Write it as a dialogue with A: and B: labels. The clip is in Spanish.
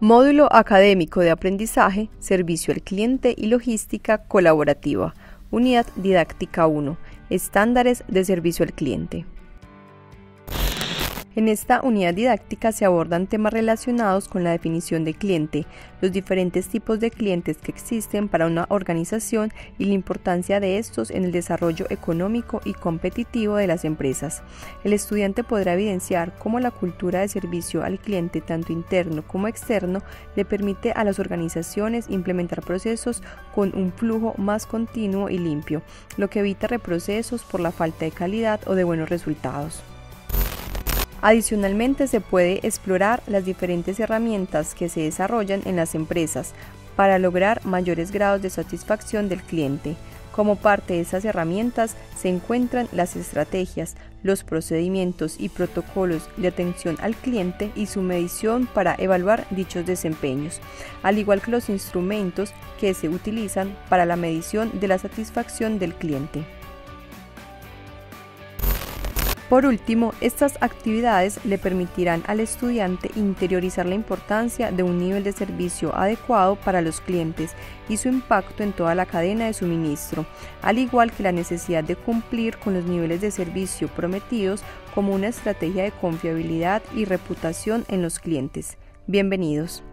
A: Módulo académico de aprendizaje, servicio al cliente y logística colaborativa. Unidad didáctica 1. Estándares de servicio al cliente. En esta unidad didáctica se abordan temas relacionados con la definición de cliente, los diferentes tipos de clientes que existen para una organización y la importancia de estos en el desarrollo económico y competitivo de las empresas. El estudiante podrá evidenciar cómo la cultura de servicio al cliente, tanto interno como externo, le permite a las organizaciones implementar procesos con un flujo más continuo y limpio, lo que evita reprocesos por la falta de calidad o de buenos resultados. Adicionalmente, se puede explorar las diferentes herramientas que se desarrollan en las empresas para lograr mayores grados de satisfacción del cliente. Como parte de esas herramientas se encuentran las estrategias, los procedimientos y protocolos de atención al cliente y su medición para evaluar dichos desempeños, al igual que los instrumentos que se utilizan para la medición de la satisfacción del cliente. Por último, estas actividades le permitirán al estudiante interiorizar la importancia de un nivel de servicio adecuado para los clientes y su impacto en toda la cadena de suministro, al igual que la necesidad de cumplir con los niveles de servicio prometidos como una estrategia de confiabilidad y reputación en los clientes. Bienvenidos.